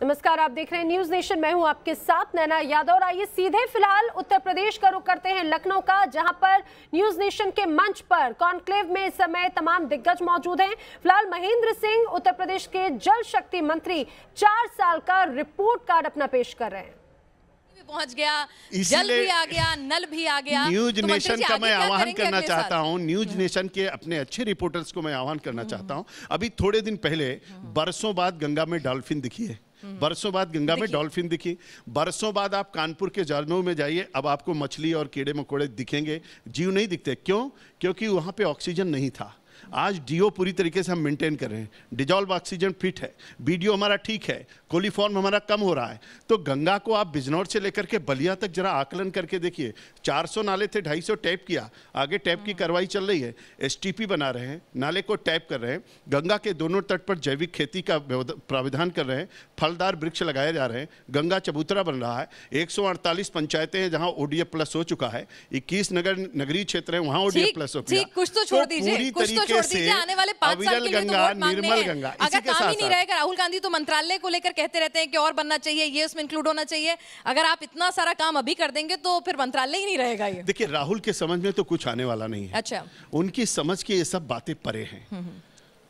नमस्कार आप देख रहे हैं न्यूज़ नेशन मैं हूँ आपके साथ नैना यादव और आइए सीधे फ़िलहाल उत्तर प्रदेश का रुख करते हैं लखनऊ का जहाँ पर न्यूज़ नेशन के मंच पर कॉन्क्लेव में इस समय तमाम दिग्गज मौजूद हैं। फ़िलहाल महेंद्र सिंह उत्तर प्रदेश के जल शक्ति मंत्री चार साल का रिपोर्ट कार्ड अपना पेश कर रहे हैं। पहुँच गया जल भी आ गया नल भी आ गया। न्यूज़ तो नेशन का मैं आह्वान करना चाहता? हूँ। न्यूज़ नेशन के अपने अच्छे रिपोर्टर्स को मैं आह्वान करना चाहता हूँ। अभी थोड़े दिन पहले बरसों बाद गंगा में डॉल्फिन दिखी है। बरसों बाद गंगा में डॉल्फिन दिखी। बरसों बाद आप कानपुर के झरनों में जाइए अब आपको मछली और कीड़े मकोड़े दिखेंगे। जीव नहीं दिखते। क्यों? क्योंकि वहाँ पे ऑक्सीजन नहीं था। आज डीओ पूरी तरीके से हम मेंटेन कर रहे हैं। डिजॉल्व ऑक्सीजन फिट है। बीडीओ हमारा ठीक है। कोलीफॉर्म हमारा कम हो रहा है। तो गंगा को आप बिजनौर से लेकर के बलिया तक जरा आकलन करके देखिए। 400 नाले थे 250 टैप किया। आगे टैप की कार्रवाई चल रही है। एसटीपी बना रहे हैं। नाले को टैप कर रहे हैं। गंगा के दोनों तट पर जैविक खेती का प्राविधान कर रहे हैं। फलदार वृक्ष लगाए जा रहे हैं। गंगा चबूतरा बन रहा है। 148 पंचायतें हैं जहाँ ओडीएफ प्लस हो चुका है। 21 नगर नगरीय क्षेत्र है वहाँ ओडीएफ प्लस हो गया। कुछ तो छोड़ दीजिए तो छोड़ से दीजिए आने वाले पाँच साल के लिए तो वोट मांगने निर्मल हैं गंगा इसी अगर काम ही नहीं रहेगा राहुल गांधी तो मंत्रालय को लेकर कहते रहते हैं कि और बनना चाहिए ये उसमें इंक्लूड होना चाहिए। अगर आप इतना सारा काम अभी कर देंगे तो फिर मंत्रालय ही नहीं रहेगा ये। देखिए राहुल के समझ में तो कुछ आने वाला नहीं है। अच्छा। उनकी समझ के ये सब बातें परे हैं।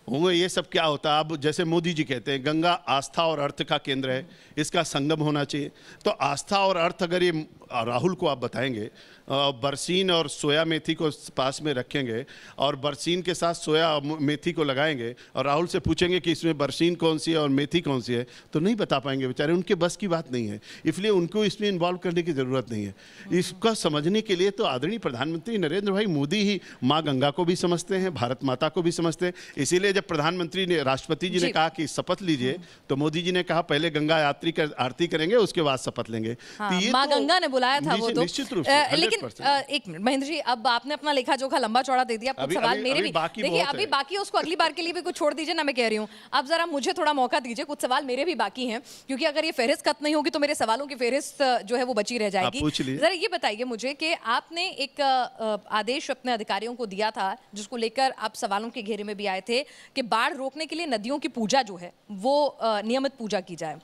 वो ये सब क्या होता है? अब जैसे मोदी जी कहते हैं गंगा आस्था और अर्थ का केंद्र है इसका संगम होना चाहिए। तो आस्था और अर्थ अगर ये राहुल को आप बताएँगे बरसीन और सोया मेथी को पास में रखेंगे और बरसीन के साथ सोया मेथी को लगाएँगे और राहुल से पूछेंगे कि इसमें बरसीन कौन सी है और मेथी कौन सी है तो नहीं बता पाएँगे बेचारे उनके बस की बात नहीं है। इसलिए उनको इसमें इन्वॉल्व करने की ज़रूरत नहीं है। इसका समझने के लिए तो आदरणीय प्रधानमंत्री नरेंद्र भाई मोदी ही माँ गंगा को भी समझते हैं भारत माता को भी समझते हैं। इसीलिए जब प्रधानमंत्री ने राष्ट्रपति जी ने कहा कि शपथ लीजिए तो मोदी जी ने कहा पहले गंगा यात्री कर आरती करेंगे उसके बाद शपथ लेंगे। हाँ, तो ये माँ तो गंगा ने बुलाया था वो तो। से लेकिन 100% एक मिनट महेंद्र जी अब आपने अपना लेखा जोखा लंबा चौड़ा दे दिया कुछ सवाल मेरे भी देखिए अभी बाकी उसको अगली बार के लिए भी कुछ छोड़ दीजिए ना मैं कह रही हूँ। अब जरा मुझे थोड़ा मौका दीजिए कुछ सवाल मेरे भी बाकी हैं क्योंकि अगर ये फहरिस्त खत्म नहीं होगी तो मेरे सवालों की फहरिस्त जो है वो बची रह जाएगी। जरा ये बताइए मुझे कि आपने एक आदेश अपने अधिकारियों को दिया था जिसको लेकर आप सवालों के घेरे में भी आए थे कि बाढ़ रोकने के लिए नदियों की पूजा जो है वो नियमित पूजा की जाए।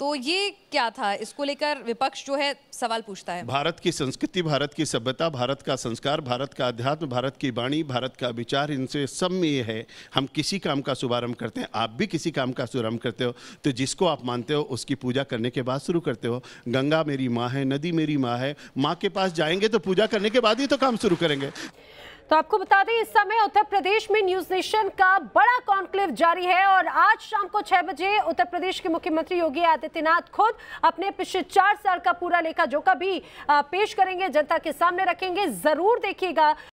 तो ये क्या था? इसको लेकर विपक्ष जो है, सवाल पूछता है। भारत की संस्कृति, भारत की सभ्यता, भारत का संस्कार, भारत का अध्यात्म, भारत की वाणी, भारत का विचार, इनसे सब में ये है। हम किसी काम का शुभारंभ करते हैं, आप भी किसी काम का शुभारंभ करते हो तो जिसको आप मानते हो, उसकी पूजा करने के बाद शुरू करते हो। गंगा मेरी माँ है, नदी मेरी माँ है, माँ के पास जाएँगे तो पूजा करने के बाद ही तो काम शुरू करेंगे। तो आपको बता दें, इस समय उत्तर प्रदेश में न्यूज़ नेशन का बड़ा कॉन्क्लेव जारी है और आज शाम को छह बजे उत्तर प्रदेश के मुख्यमंत्री योगी आदित्यनाथ खुद अपने पिछले चार साल का पूरा लेखा जोखा भी पेश करेंगे, जनता के सामने रखेंगे। ज़रूर देखिएगा।